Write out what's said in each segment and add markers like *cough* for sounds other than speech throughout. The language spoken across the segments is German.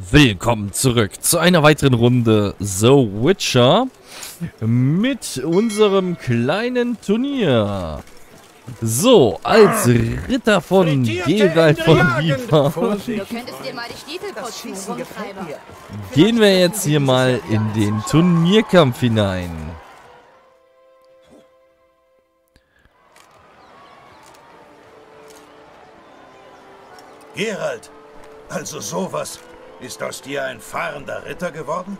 Willkommen zurück zu einer weiteren Runde The Witcher mit unserem kleinen Turnier. So, als Ritter von Geralt von Riva gehen wir jetzt hier mal in den Turnierkampf hinein. Geralt, also sowas. Ist aus dir ein fahrender Ritter geworden?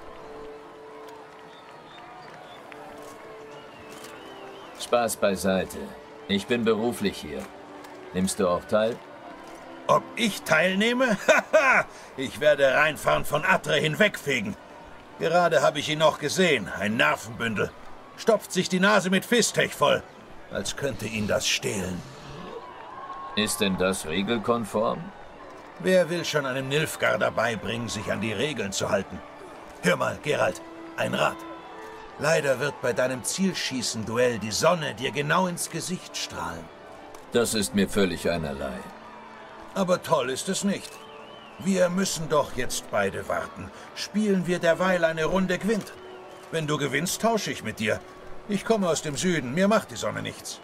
Spaß beiseite. Ich bin beruflich hier. Nimmst du auch teil? Ob ich teilnehme? *laughs* Haha! ich werde Reinfahren von Atre hinwegfegen. Gerade habe ich ihn noch gesehen, ein Nervenbündel. Stopft sich die Nase mit Fistech voll, als könnte ihn das stehlen. Ist denn das regelkonform? Wer will schon einem Nilfgaarder beibringen, sich an die Regeln zu halten? Hör mal, Gerald, ein Rat. Leider wird bei deinem Zielschießen-Duell die Sonne dir genau ins Gesicht strahlen. Das ist mir völlig einerlei. Aber toll ist es nicht. Wir müssen doch jetzt beide warten. Spielen wir derweil eine Runde Quint. Wenn du gewinnst, tausche ich mit dir. Ich komme aus dem Süden, mir macht die Sonne nichts.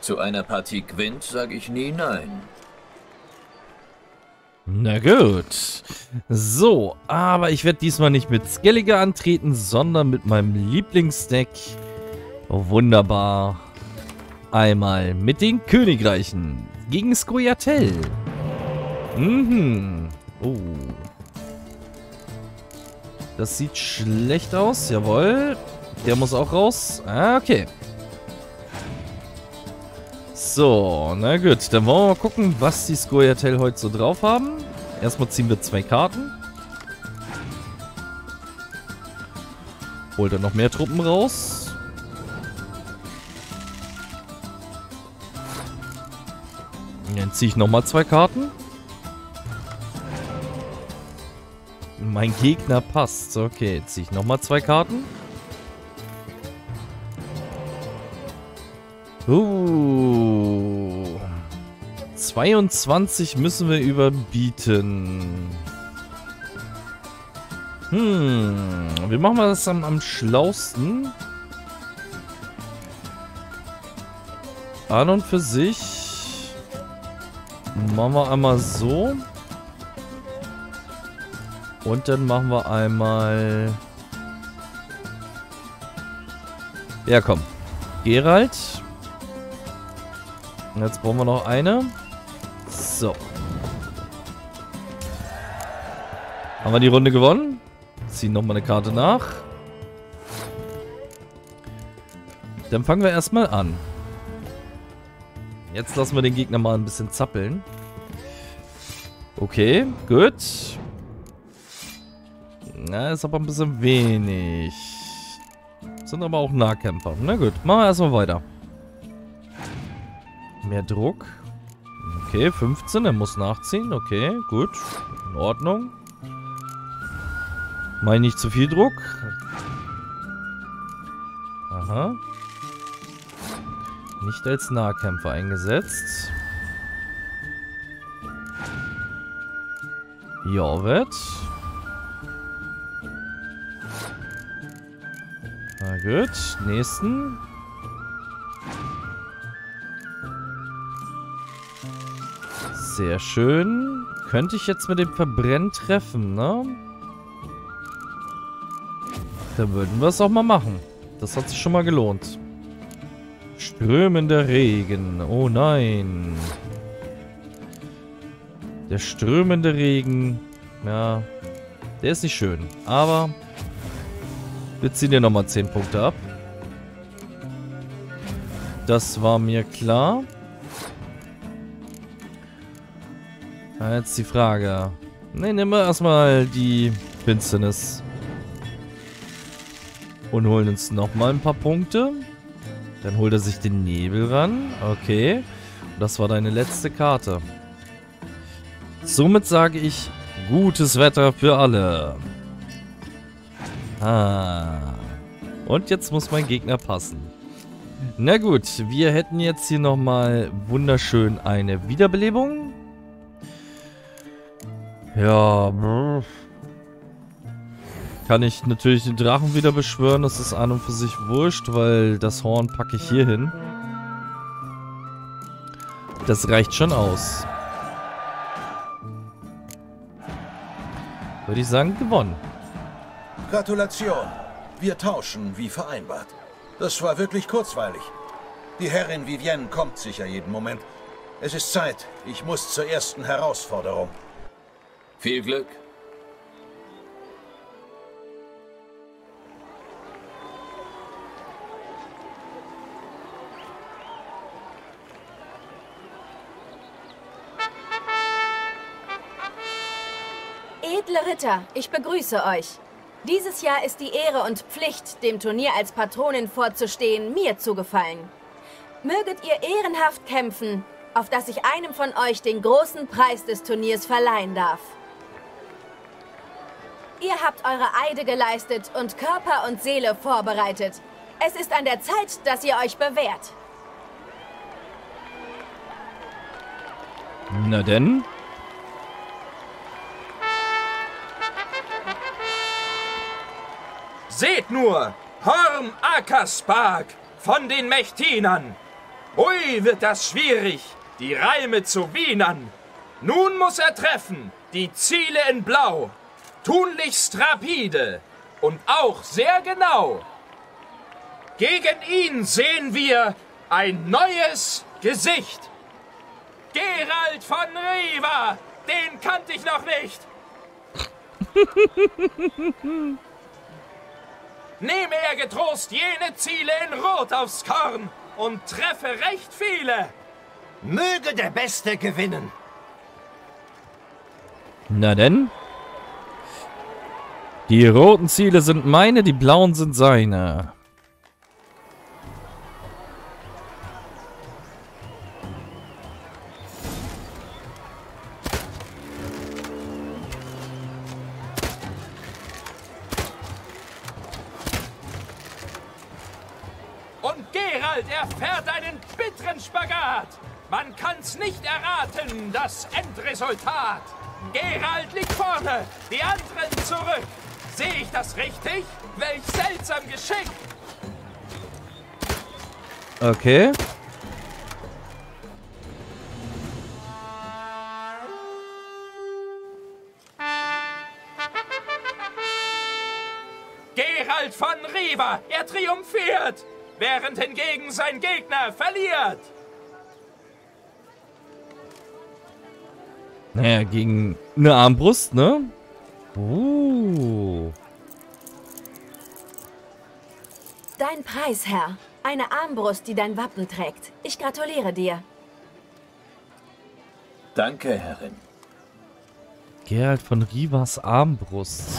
Zu einer Partie Quint sage ich nie nein. Na gut. So, aber ich werde diesmal nicht mit Skelliger antreten, sondern mit meinem Lieblingsdeck. Wunderbar. Einmal mit den Königreichen gegen Skoyatel. Mhm. Oh. Das sieht schlecht aus. Jawohl. Der muss auch raus. Ah, okay. So, na gut. Dann wollen wir mal gucken, was die Skoyatel heute so drauf haben. Erstmal ziehen wir zwei Karten. Holt er noch mehr Truppen raus. Dann ziehe ich nochmal zwei Karten. Mein Gegner passt. Okay, jetzt ziehe ich nochmal zwei Karten. Uh. 22 müssen wir überbieten. Hm. Wie machen wir das am, am schlausten? An und für sich. Machen wir einmal so. Und dann machen wir einmal... Ja, komm. Gerald. Und jetzt brauchen wir noch eine. So. Haben wir die Runde gewonnen? Ziehen nochmal eine Karte nach. Dann fangen wir erstmal an. Jetzt lassen wir den Gegner mal ein bisschen zappeln. Okay, gut. Na, ist aber ein bisschen wenig. Sind aber auch Nahkämpfer. Na gut, machen wir erstmal weiter. Mehr Druck. Okay, 15. Er muss nachziehen. Okay, gut. In Ordnung. Mach nicht zu viel Druck. Aha. Nicht als Nahkämpfer eingesetzt. Jorvet. Na gut. Nächsten. Sehr schön. Könnte ich jetzt mit dem Verbrennen treffen, ne? Dann würden wir es auch mal machen. Das hat sich schon mal gelohnt. Strömender Regen. Oh nein. Der strömende Regen. Ja. Der ist nicht schön. Aber wir ziehen dir nochmal 10 Punkte ab. Das war mir klar. Jetzt die Frage. Ne, nehmen wir erstmal die Finsternis. Und holen uns nochmal ein paar Punkte. Dann holt er sich den Nebel ran. Okay. Und das war deine letzte Karte. Somit sage ich, gutes Wetter für alle. Ah. Und jetzt muss mein Gegner passen. Na gut, wir hätten jetzt hier nochmal wunderschön eine Wiederbelebung. Ja, brr. kann ich natürlich den Drachen wieder beschwören. Das ist an und für sich wurscht, weil das Horn packe ich hier hin. Das reicht schon aus. Würde ich sagen, gewonnen. Gratulation. Wir tauschen, wie vereinbart. Das war wirklich kurzweilig. Die Herrin Vivienne kommt sicher jeden Moment. Es ist Zeit. Ich muss zur ersten Herausforderung. Viel Glück. Edle Ritter, ich begrüße euch. Dieses Jahr ist die Ehre und Pflicht, dem Turnier als Patronin vorzustehen, mir zugefallen. Möget ihr ehrenhaft kämpfen, auf dass ich einem von euch den großen Preis des Turniers verleihen darf. Ihr habt eure Eide geleistet und Körper und Seele vorbereitet. Es ist an der Zeit, dass ihr euch bewährt. Na denn? Seht nur, Horm Akaspark von den Mechtinern. Ui, wird das schwierig, die Reime zu wienern. Nun muss er treffen, die Ziele in Blau, tunlichst rapide und auch sehr genau. Gegen ihn sehen wir ein neues Gesicht. Gerald von Riva, den kannte ich noch nicht. *laughs* Nehme er getrost jene Ziele in Rot aufs Korn und treffe recht viele. Möge der Beste gewinnen. Na denn? Die roten Ziele sind meine, die blauen sind seine. Und Gerald erfährt einen bitteren Spagat. Man kann's nicht erraten, das Endresultat. Gerald liegt vorne, die anderen zurück. Sehe ich das richtig? Welch seltsam Geschick. Okay. Gerald von Riva, er triumphiert, während hingegen sein Gegner verliert. Naja, gegen eine Armbrust, ne? Uh. Dein Preis, Herr. Eine Armbrust, die dein Wappen trägt. Ich gratuliere dir. Danke, Herrin. Gerald von Rivas Armbrust.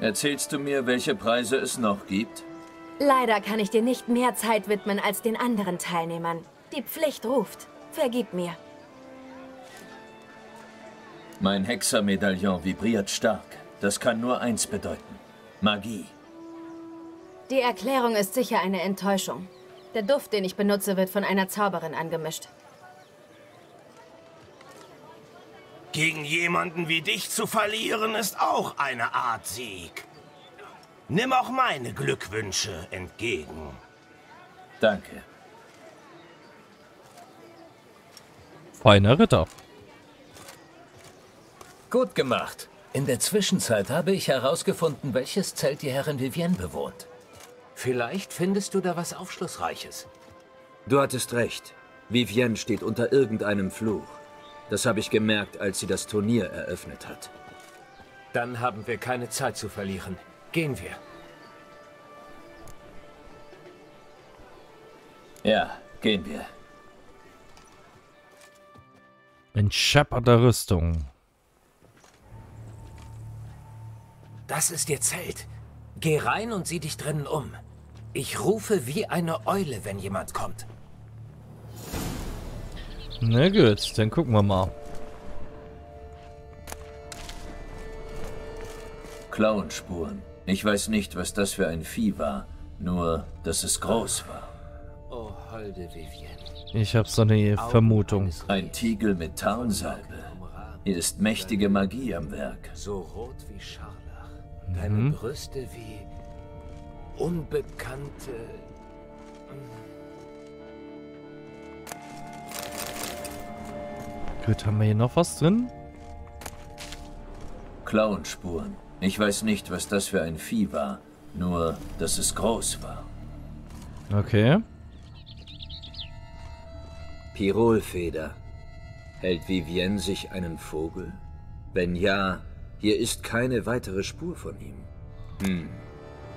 Erzählst du mir, welche Preise es noch gibt? Leider kann ich dir nicht mehr Zeit widmen als den anderen Teilnehmern. Die Pflicht ruft. Vergib mir. Mein Hexermedaillon vibriert stark. Das kann nur eins bedeuten. Magie. Die Erklärung ist sicher eine Enttäuschung. Der Duft, den ich benutze, wird von einer Zauberin angemischt. Gegen jemanden wie dich zu verlieren, ist auch eine Art Sieg. Nimm auch meine Glückwünsche entgegen. Danke. Feiner Ritter. Gut gemacht. In der Zwischenzeit habe ich herausgefunden, welches Zelt die Herrin Vivienne bewohnt. Vielleicht findest du da was Aufschlussreiches. Du hattest recht. Vivienne steht unter irgendeinem Fluch. Das habe ich gemerkt, als sie das Turnier eröffnet hat. Dann haben wir keine Zeit zu verlieren. Gehen wir. Ja, gehen wir. In schepperter Rüstung. Das ist ihr Zelt. Geh rein und sieh dich drinnen um. Ich rufe wie eine Eule, wenn jemand kommt. Na gut, dann gucken wir mal. Klauenspuren. Ich weiß nicht, was das für ein Vieh war. Nur, dass es groß war. Oh, holde Vivienne. Ich habe so eine Vermutung. Ein Tiegel mit Tarnsalbe. Hier ist mächtige Magie am Werk. So rot wie Scharlach. Deine Brüste wie unbekannte. Gut, haben wir hier noch was drin? Klauenspuren. Ich weiß nicht, was das für ein Vieh war. Nur, dass es groß war. Okay. Pirolfeder. Hält Vivienne sich einen Vogel? Wenn ja, hier ist keine weitere Spur von ihm. Hm.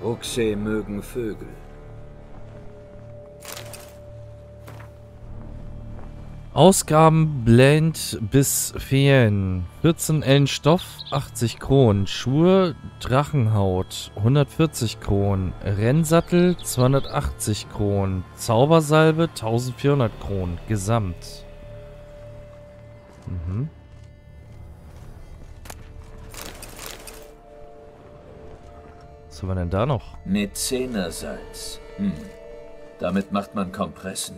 Ruxe mögen Vögel. Ausgaben Blend bis Feen. 14 Ellen Stoff, 80 Kronen. Schuhe, Drachenhaut, 140 Kronen. Rennsattel, 280 Kronen. Zaubersalbe, 1400 Kronen. Gesamt. Mhm. Was haben wir denn da noch? Mäzenersalz. Hm. Damit macht man Kompressen.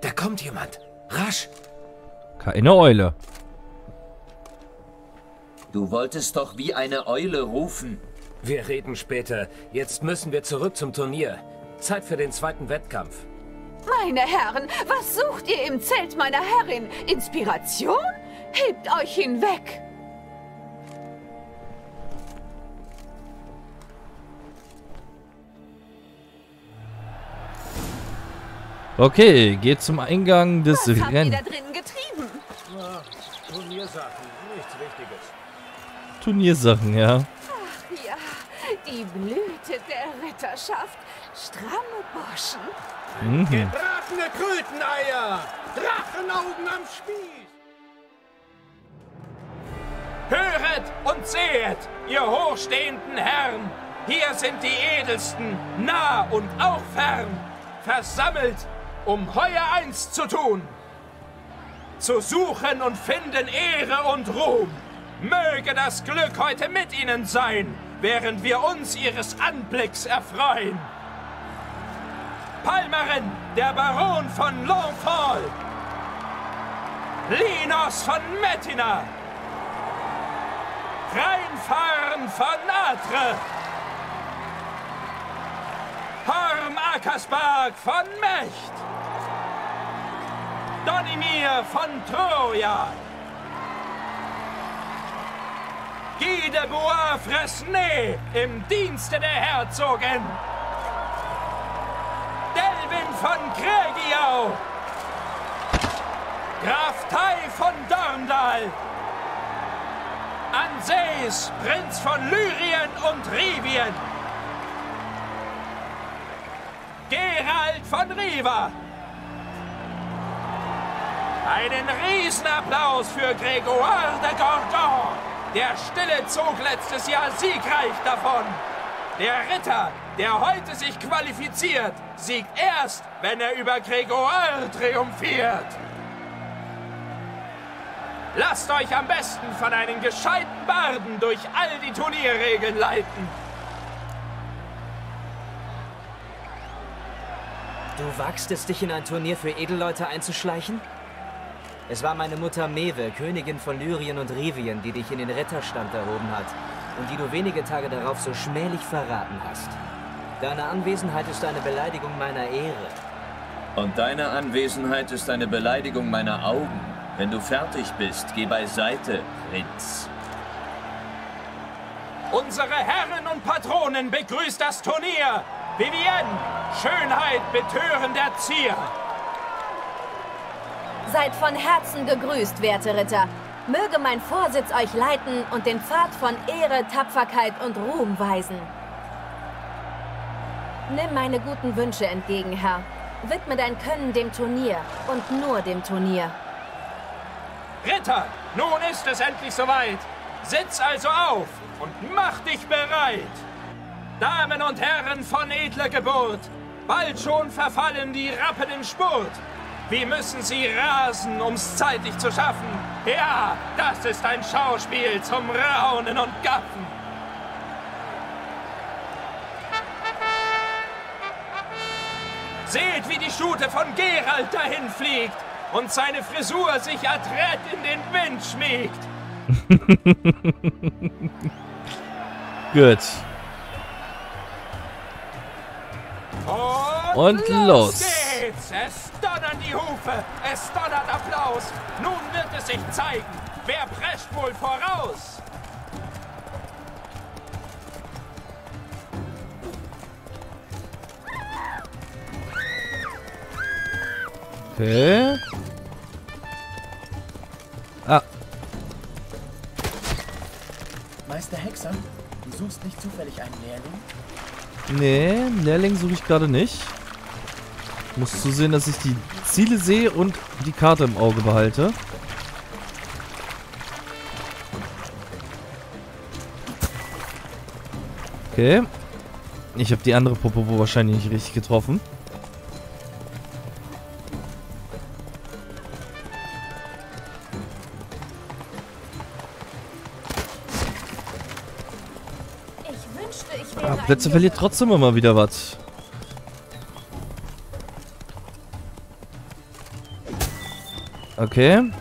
Da kommt jemand. Rasch! Keine Eule. Du wolltest doch wie eine Eule rufen. Wir reden später. Jetzt müssen wir zurück zum Turnier. Zeit für den zweiten Wettkampf. Meine Herren, was sucht ihr im Zelt meiner Herrin? Inspiration? Hebt euch hinweg! Okay, geht zum Eingang des Was habt ihr da drinnen getrieben? Turniersachen, nichts Wichtiges. Turniersachen, ja. Ja, die Blüte der Ritterschaft. Stramme Burschen. Mhm. Gebratene Kröteneier! Drachenaugen am Spieß! Höret und sehet, ihr hochstehenden Herren! Hier sind die Edelsten, nah und auch fern, versammelt, um heuer eins zu tun. Zu suchen und finden Ehre und Ruhm. Möge das Glück heute mit ihnen sein, während wir uns ihres Anblicks erfreuen. Palmerin, der Baron von Longfall. Linos von Mettina. Reinfahren von Atre. Horm Ackersberg von Mecht. Donimir von Troja. Guy de Bois Fresnay im Dienste der Herzogin. Delvin von Kregiau. Graf Tai von Dorndal. Ansees, Prinz von Lyrien und Rivien. Gerald von Riva. Einen Riesenapplaus für Grégoire de Gordon. Der Stille zog letztes Jahr siegreich davon. Der Ritter, der heute sich qualifiziert, siegt erst, wenn er über Grégoire triumphiert. Lasst euch am besten von einem gescheiten Barden durch all die Turnierregeln leiten. Du wagst es, dich in ein Turnier für Edelleute einzuschleichen? Es war meine Mutter Mewe, Königin von Lyrien und Rivien, die dich in den Ritterstand erhoben hat und die du wenige Tage darauf so schmählich verraten hast. Deine Anwesenheit ist eine Beleidigung meiner Ehre. Und deine Anwesenheit ist eine Beleidigung meiner Augen. Wenn du fertig bist, geh beiseite, Prinz. Unsere Herren und Patronen begrüßt das Turnier. Vivienne, Schönheit betörender Zier. Seid von Herzen gegrüßt, werte Ritter. Möge mein Vorsitz euch leiten und den Pfad von Ehre, Tapferkeit und Ruhm weisen. Nimm meine guten Wünsche entgegen, Herr. Widme dein Können dem Turnier und nur dem Turnier. Ritter, nun ist es endlich soweit. Sitz also auf und mach dich bereit. Damen und Herren von edler Geburt, bald schon verfallen die Rappen in Spurt. Wie müssen sie rasen, um's zeitig zu schaffen? Ja, das ist ein Schauspiel zum Raunen und Gaffen. Seht, wie die Stute von Gerald dahin fliegt und seine Frisur sich adrett in den Wind schmiegt. *laughs* Gut. Und, Und los. geht's! Es donnern die Hufe, es donnert Applaus. Nun wird es sich zeigen, wer prescht wohl voraus. Okay. Ah, Meister Hexer, du suchst nicht zufällig einen Lehrling? Nee, Lehrling suche ich gerade nicht. Muss zusehen, dass ich die Ziele sehe und die Karte im Auge behalte. Okay. Ich habe die andere Popopo wahrscheinlich nicht richtig getroffen. Plätze verliert trotzdem immer wieder was. Okay.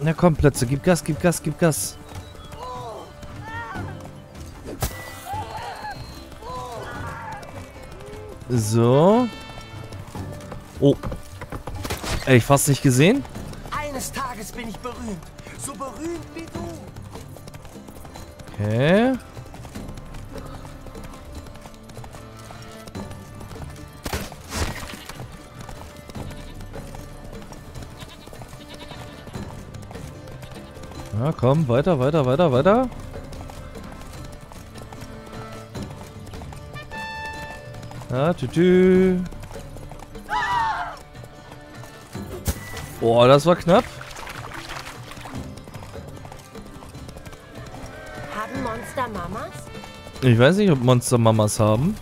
Na komm, Plätze, gib Gas, gib Gas, gib Gas. So. Oh. Ey, ich fast nicht gesehen. Berühmt. So berühmt wie du. Okay. Na komm, weiter, weiter, weiter, weiter. Ja, tütü. Boah, das war knapp. Monster Mamas? Ich weiß nicht, ob Monster Mamas haben.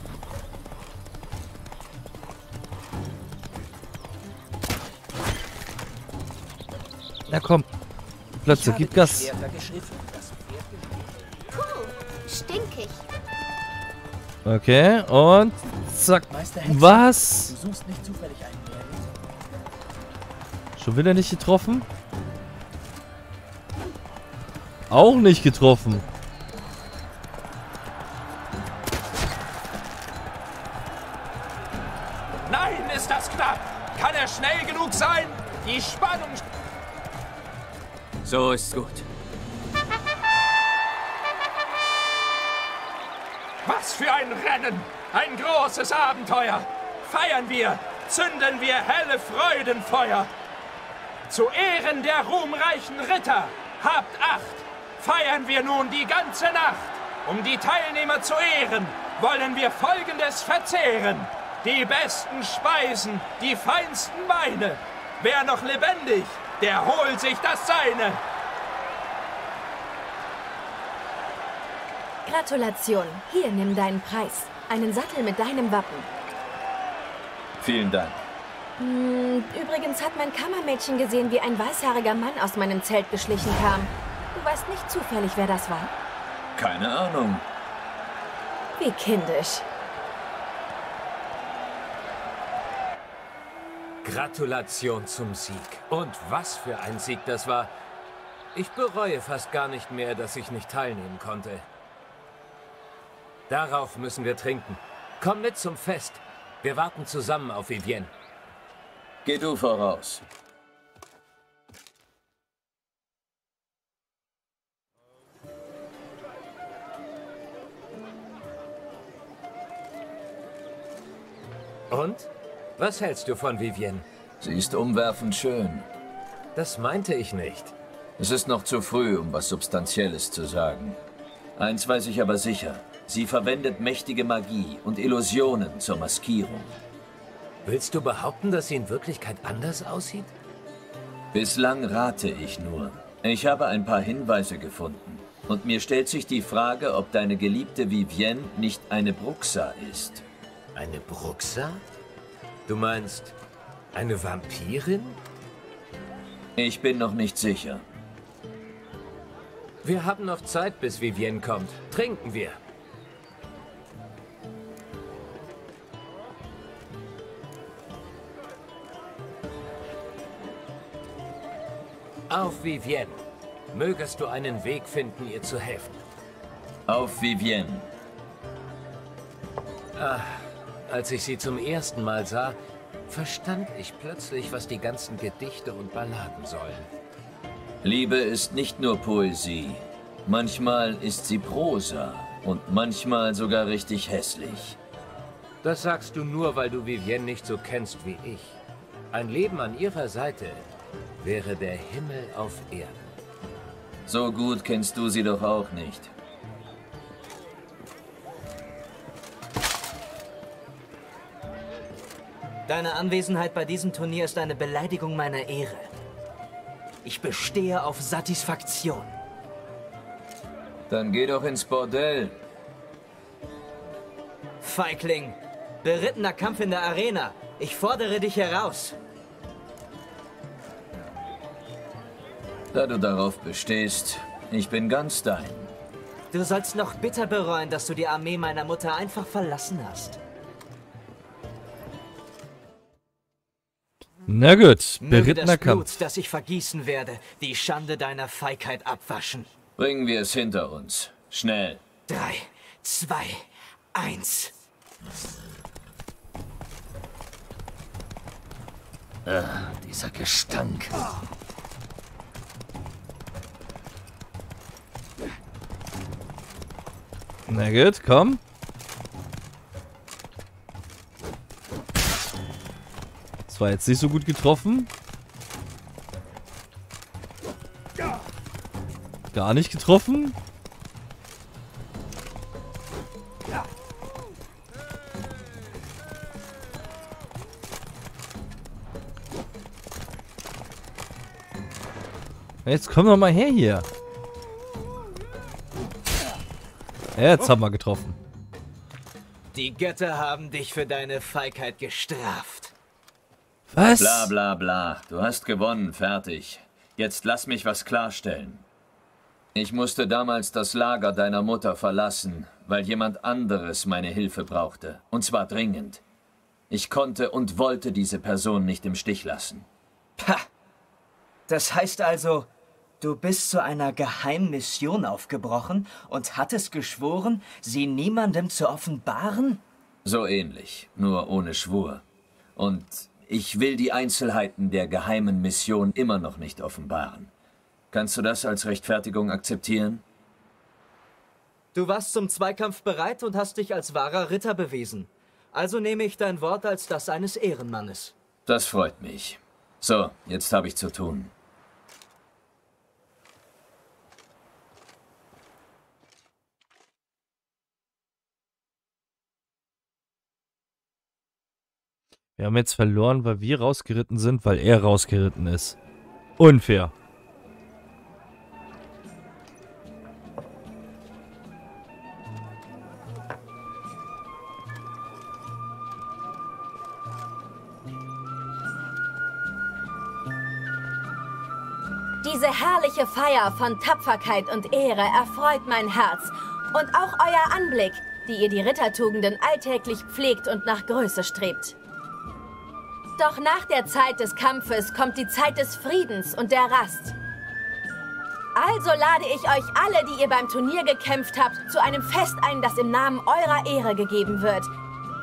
Na komm. Plätze, gib Gas. Puh, stinkig. Okay, und zack. Was? du suchst nicht zufällig einen Lehrling? Schon wieder nicht getroffen? Auch nicht getroffen. So ist's gut. Was für ein Rennen! Ein großes Abenteuer! Feiern wir! Zünden wir helle Freudenfeuer! Zu Ehren der ruhmreichen Ritter! Habt Acht! Feiern wir nun die ganze Nacht! Um die Teilnehmer zu ehren, wollen wir Folgendes verzehren. Die besten Speisen, die feinsten Weine. Wer noch lebendig, der holt sich das Seine. Gratulation. Hier, nimm deinen Preis. Einen Sattel mit deinem Wappen. Vielen Dank. Hm, übrigens hat mein Kammermädchen gesehen, wie ein weißhaariger Mann aus meinem Zelt geschlichen kam. Du weißt nicht zufällig, wer das war? Keine Ahnung. Wie kindisch. Gratulation zum Sieg. Und was für ein Sieg das war. Ich bereue fast gar nicht mehr, dass ich nicht teilnehmen konnte. Darauf müssen wir trinken. Komm mit zum Fest. Wir warten zusammen auf Vivienne. Geh du voraus. Und? Was hältst du von Vivienne? Sie ist umwerfend schön. Das meinte ich nicht. Es ist noch zu früh, um was Substanzielles zu sagen. Eins weiß ich aber sicher. Sie verwendet mächtige Magie und Illusionen zur Maskierung. Willst du behaupten, dass sie in Wirklichkeit anders aussieht? Bislang rate ich nur. Ich habe ein paar Hinweise gefunden. Und mir stellt sich die Frage, ob deine geliebte Vivienne nicht eine Bruxa ist. Eine Bruxa? Du meinst eine Vampirin? Ich bin noch nicht sicher. Wir haben noch Zeit, bis Vivienne kommt. Trinken wir. Auf Vivienne. Mögest du einen Weg finden, ihr zu helfen. Auf Vivienne. Ah, als ich sie zum ersten Mal sah, verstand ich plötzlich, was die ganzen Gedichte und Balladen sollen. Liebe ist nicht nur Poesie. Manchmal ist sie Prosa und manchmal sogar richtig hässlich. Das sagst du nur, weil du Vivienne nicht so kennst wie ich. Ein Leben an ihrer Seite wäre der Himmel auf Erden. So gut kennst du sie doch auch nicht. Deine Anwesenheit bei diesem Turnier ist eine Beleidigung meiner Ehre. Ich bestehe auf Satisfaktion. Dann geh doch ins Bordell. Feigling! Berittener Kampf in der Arena. Ich fordere dich heraus. Da du darauf bestehst, ich bin ganz dein. Du sollst noch bitter bereuen, dass du die Armee meiner Mutter einfach verlassen hast. Na gut, Möge berittener das Blut, Kampf. das ich vergießen werde, die Schande deiner Feigheit abwaschen. Bringen wir es hinter uns. Schnell. Drei, zwei, eins. Ah, dieser Gestank. Na gut, komm. Das war jetzt nicht so gut getroffen. Gar nicht getroffen. Jetzt komm doch mal her hier. Jetzt haben wir getroffen. Die Götter haben dich für deine Feigheit gestraft. Was? Bla bla bla. Du hast gewonnen, fertig. Jetzt lass mich was klarstellen. Ich musste damals das Lager deiner Mutter verlassen, weil jemand anderes meine Hilfe brauchte. Und zwar dringend. Ich konnte und wollte diese Person nicht im Stich lassen. Pah! Das heißt also, du bist zu einer geheimen Mission aufgebrochen und hattest geschworen, sie niemandem zu offenbaren? So ähnlich, nur ohne Schwur. Und ich will die Einzelheiten der geheimen Mission immer noch nicht offenbaren. Kannst du das als Rechtfertigung akzeptieren? Du warst zum Zweikampf bereit und hast dich als wahrer Ritter bewiesen. Also nehme ich dein Wort als das eines Ehrenmannes. Das freut mich. So, jetzt habe ich zu tun. Wir haben jetzt verloren, weil wir rausgeritten sind, weil er rausgeritten ist. Unfair. Diese herrliche Feier von Tapferkeit und Ehre erfreut mein Herz. Und auch euer Anblick, die ihr die Rittertugenden alltäglich pflegt und nach Größe strebt. Doch nach der Zeit des Kampfes kommt die Zeit des Friedens und der Rast. Also lade ich euch alle, die ihr beim Turnier gekämpft habt, zu einem Fest ein, das im Namen eurer Ehre gegeben wird.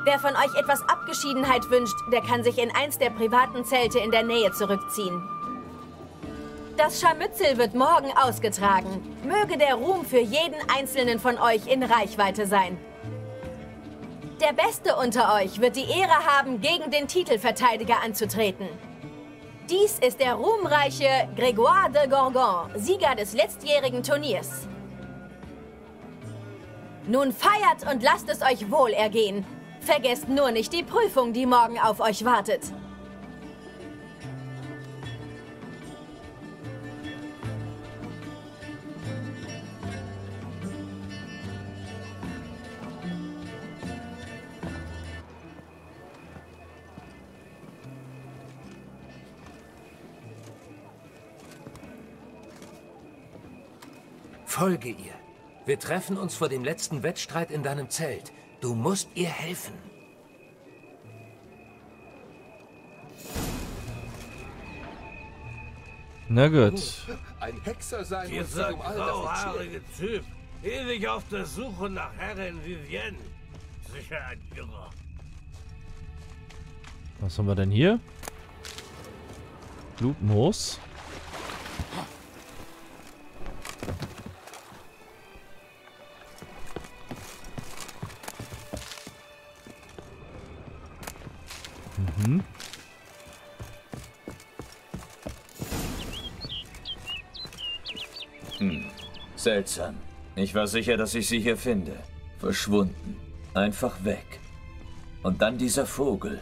Wer von euch etwas Abgeschiedenheit wünscht, der kann sich in eins der privaten Zelte in der Nähe zurückziehen. Das Scharmützel wird morgen ausgetragen. Möge der Ruhm für jeden einzelnen von euch in Reichweite sein. Der Beste unter euch wird die Ehre haben, gegen den Titelverteidiger anzutreten. Dies ist der ruhmreiche Grégoire de Gorgon, Sieger des letztjährigen Turniers. Nun feiert und lasst es euch wohl ergehen. Vergesst nur nicht die Prüfung, die morgen auf euch wartet. Folge ihr. Wir treffen uns vor dem letzten Wettstreit in deinem Zelt. Du musst ihr helfen. Na gut. Ein Hexer sein Dieser um grauhaarige Typ, ewig auf der Suche nach Herrin Vivienne. Sicher ein Irrer. Was haben wir denn hier? Blutmoos. Seltsam. Ich war sicher, dass ich sie hier finde. Verschwunden. Einfach weg. Und dann dieser Vogel.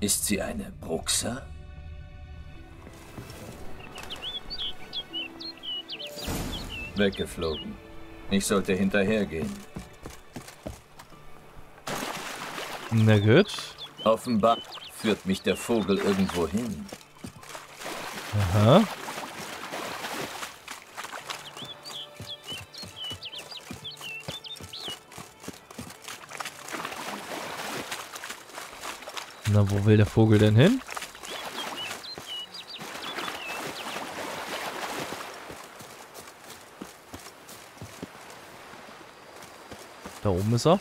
Ist sie eine Bruxa? Weggeflogen. Ich sollte hinterhergehen. Na gut. Offenbar führt mich der Vogel irgendwo hin. Aha. Na, wo will der Vogel denn hin? Da oben ist er.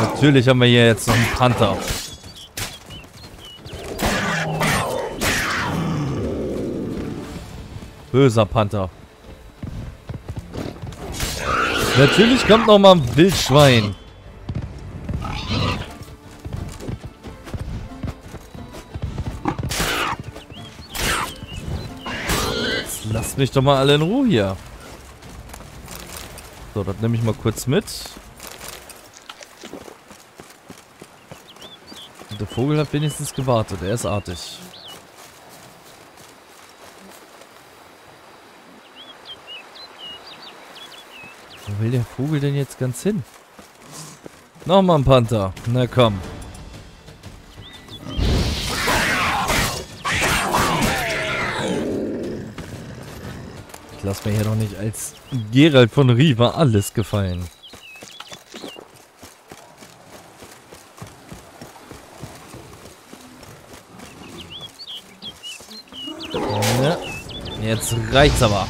Natürlich haben wir hier jetzt noch einen Panther. Böser Panther. Natürlich kommt noch mal ein Wildschwein. Jetzt Lasst mich doch mal alle in Ruhe hier. So, das nehme ich mal kurz mit. Der Vogel hat wenigstens gewartet. Er ist artig. Will der Vogel denn jetzt ganz hin? Nochmal ein Panther. Na komm. Ich lass mir hier doch nicht als Gerald von Riva alles gefallen. Jetzt reicht's aber.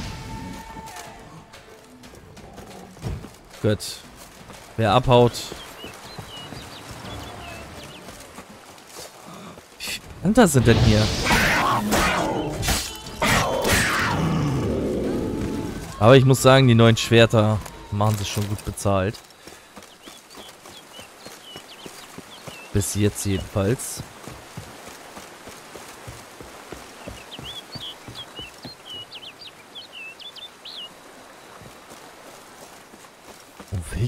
Gut. Wer abhaut. Wie viele sind denn hier? Aber ich muss sagen, die neuen Schwerter machen sich schon gut bezahlt. Bis jetzt jedenfalls.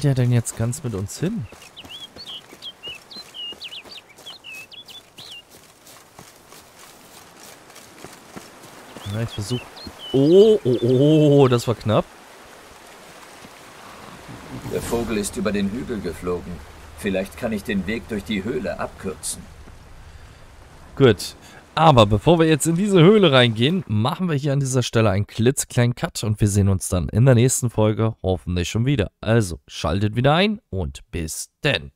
Der denn jetzt ganz mit uns hin? Na, ich versuche. Oh, oh, oh, das war knapp. Der Vogel ist über den Hügel geflogen. Vielleicht kann ich den Weg durch die Höhle abkürzen. Gut. Aber bevor wir jetzt in diese Höhle reingehen, machen wir hier an dieser Stelle einen klitzekleinen Cut und wir sehen uns dann in der nächsten Folge hoffentlich schon wieder. Also schaltet wieder ein und bis denn.